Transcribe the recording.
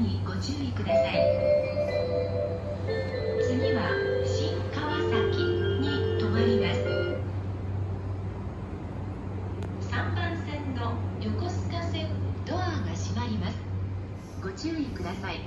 にご注意ください。次は新川崎に止まります。3番線の横須賀線ドアが閉まります。ご注意ください。